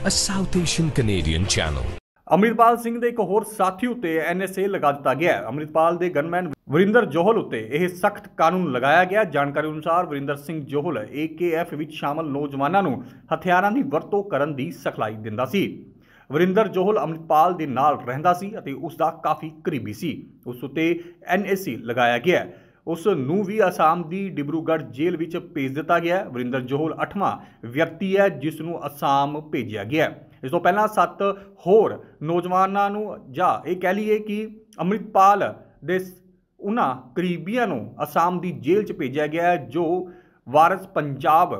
a South Asian Canadian channel. Amritpal Singh ਦੇ ਇੱਕ ਹੋਰ ਸਾਥੀ ਉੱਤੇ ਐਨਐਸਏ ਲਗਾ ਦਿੱਤਾ ਗਿਆ ਹੈ ਅੰਮ੍ਰਿਤਪਾਲ ਦੇ ਗਨਮੈਨ ਵਰਿੰਦਰ ਜੋਹਲ ਉੱਤੇ ਇਹ ਸਖਤ ਕਾਨੂੰਨ ਲਗਾਇਆ ਗਿਆ ਜਾਣਕਾਰੀ ਅਨੁਸਾਰ ਵਰਿੰਦਰ ਸਿੰਘ ਜੋਹਲ ਏਕੇਐਫ ਵਿੱਚ ਸ਼ਾਮਲ ਨੌਜਵਾਨਾਂ ਨੂੰ ਹਥਿਆਰਾਂ ਦੀ ਵਰਤੋਂ ਕਰਨ ਦੀ ਸਿਖਲਾਈ ਦਿੰਦਾ ਸੀ ਵਰਿੰਦਰ ਜੋਹਲ ਅੰਮ੍ਰਿਤਪਾਲ ਦੇ ਨਾਲ ਰਹਿੰਦਾ ਸੀ ਅਤੇ ਉਸ ਦਾ ਕਾਫੀ ਕਰੀਬੀ ਸੀ ਉਸ ਉੱਤੇ ਐਨਐਸਏ ਲਗਾਇਆ ਗਿਆ ਹੈ। ਉਸ ਨੂੰ ਵੀ ਅਸਾਮ ਦੀ ਡਿਬਰੂਗੜ੍ਹ ਜੇਲ੍ਹ ਵਿੱਚ ਭੇਜ ਦਿੱਤਾ ਗਿਆ ਹੈ। ਵਰਿੰਦਰ ਜੋਹਲ 8ਵਾਂ ਵਿਅਕਤੀ ਹੈ ਜਿਸ ਨੂੰ ਅਸਾਮ ਭੇਜਿਆ ਗਿਆ ਹੈ। ਇਸ ਤੋਂ ਪਹਿਲਾਂ 7 ਹੋਰ ਨੌਜਵਾਨਾਂ ਨੂੰ ਜਾਂ ਇਹ ਕਹਿ ਲਈਏ ਕਿ ਅੰਮ੍ਰਿਤਪਾਲ ਦੇ ਉਹਨਾਂ ਕਰੀਬੀਆਂ ਨੂੰ ਅਸਾਮ ਦੀ ਜੇਲ੍ਹ 'ਚ ਭੇਜਿਆ ਗਿਆ ਜੋ ਵਾਰਸ ਪੰਜਾਬ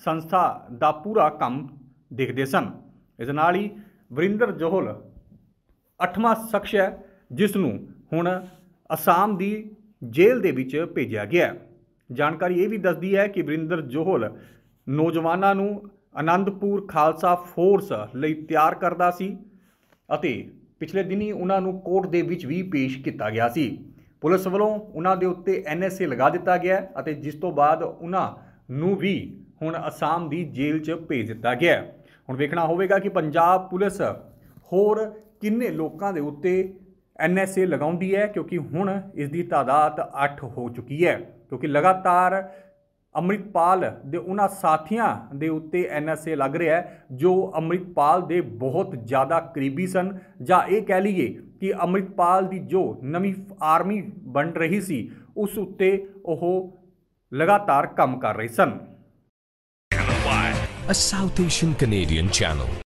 ਸੰਸਥਾ ਦਾ ਪੂਰਾ ਕੰਮ ਦੇਖਦੇ ਸਨ ਇਸ ਨਾਲ ਹੀ ਵਰਿੰਦਰ ਜੋਹਲ ਅੱਠਵਾਂ ਸ਼ਖਸ ਹੈ ਜਿਸ ਨੂੰ ਹੁਣ ਅਸਾਮ ਦੀ ਜੇਲ੍ਹ ਦੇ ਵਿੱਚ ਭੇਜਿਆ ਗਿਆ। ਜਾਣਕਾਰੀ ਇਹ ਵੀ ਦੱਸਦੀ ਹੈ ਕਿ ਵਰਿੰਦਰ ਜੋਹਲ ਨੌਜਵਾਨਾਂ ਨੂੰ ਆਨੰਦਪੁਰ ਖਾਲਸਾ ਫੋਰਸ ਲਈ ਤਿਆਰ ਕਰਦਾ ਸੀ ਅਤੇ ਪਿਛਲੇ ਦਿਨੀ ਉਹਨਾਂ ਨੂੰ ਕੋਰਟ ਦੇ ਵਿੱਚ ਵੀ ਪੇਸ਼ ਕੀਤਾ ਗਿਆ ਸੀ। ਪੁਲਿਸ ਵੱਲੋਂ ਉਹਨਾਂ ਦੇ ਉੱਤੇ ਐਨਐਸਏ ਲਗਾ ਦਿੱਤਾ ਗਿਆ ਅਤੇ ਜਿਸ ਤੋਂ ਬਾਅਦ ਉਹਨਾਂ ਨੂੰ ਵੀ ਹੁਣ ਅਸਾਮ ਦੀ ਜੇਲ੍ਹ 'ਚ ਭੇਜ ਦਿੱਤਾ ਗਿਆ। ਹੁਣ ਵੇਖਣਾ ਹੋਵੇਗਾ ਕਿ ਪੰਜਾਬ ਪੁਲਿਸ ਹੋਰ ਕਿੰਨੇ ਲੋਕਾਂ ਦੇ ਉੱਤੇ ਐਨਐਸਏ ਲਗਾਉਂਦੀ ਹੈ ਕਿਉਂਕਿ ਹੁਣ ਇਸ ਦੀ ਤਾਦਾਦ 8 ਹੋ ਚੁੱਕੀ ਹੈ, ਕਿਉਂਕਿ ਲਗਾਤਾਰ ਅੰਮ੍ਰਿਤਪਾਲ ਦੇ ਉਹਨਾਂ ਸਾਥੀਆਂ ਦੇ ਉੱਤੇ ਐਨਐਸਏ ਲੱਗ ਰਿਹਾ ਹੈ, ਜੋ ਅੰਮ੍ਰਿਤਪਾਲ ਦੇ ਬਹੁਤ ਜ਼ਿਆਦਾ ਕਰੀਬੀ ਸਨ ਜਾਂ ਇਹ ਕਹਿ ਲਈਏ ਕਿ ਅੰਮ੍ਰਿਤਪਾਲ ਦੀ ਜੋ ਨਵੀਂ ਆਰਮੀ ਬਣ ਰਹੀ ਸੀ, ਉਸ ਉੱਤੇ ਉਹ ਲਗਾਤਾਰ ਕੰਮ ਕਰ ਰਹੇ ਸਨ A South Asian Canadian channel.